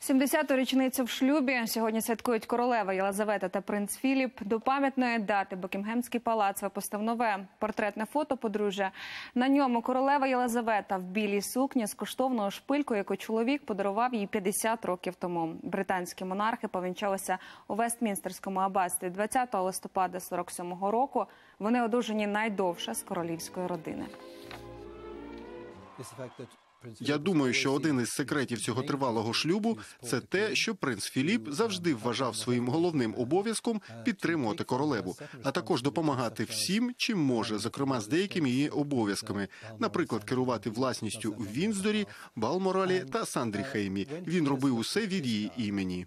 70-ту річницю в шлюбі сьогодні святкують королева Єлизавета та принц Філіп. До пам'ятної дати Букінгемський палац випустив нове портретне фото подружжя. На ньому королева Єлизавета в білій сукні з коштовною шпилькою, яку чоловік подарував їй 50 років тому. Британські монархи повінчалися у Вестмінстерському аббатстві 20 листопада 47-го року. Вони одружені найдовше з королівської родини. Я думаю, що один із секретів цього тривалого шлюбу це те, що принц Філіп завжди вважав своїм головним обов'язком підтримувати королеву, а також допомагати всім, чим може, зокрема з деякими її обов'язками, наприклад, керувати власністю у Вінздорі, Балморалі та Сандріхеймі. Він робив усе від її імені.